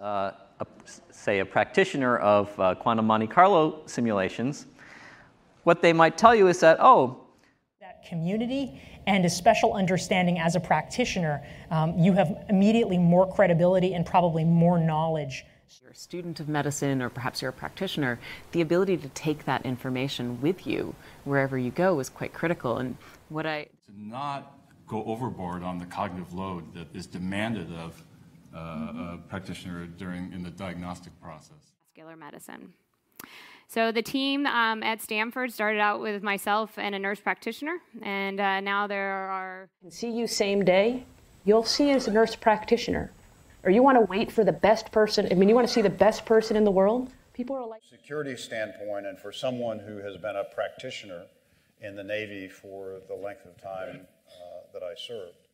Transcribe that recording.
uh, a, say, a practitioner of uh, quantum Monte Carlo simulations, what they might tell you is that, oh, that community and a special understanding as a practitioner, um, you have immediately more credibility and probably more knowledge. You're a student of medicine, or perhaps you're a practitioner, the ability to take that information with you wherever you go is quite critical. And what I. To not go overboard on the cognitive load that is demanded of uh, a practitioner during in the diagnostic process. Vascular medicine. So the team um, at Stanford started out with myself and a nurse practitioner, and uh, now there are. See you same day. You'll see as a nurse practitioner, or you want to wait for the best person. I mean, you want to see the best person in the world. People are like. Security standpoint, and for someone who has been a practitioner in the Navy for the length of time uh, that I served,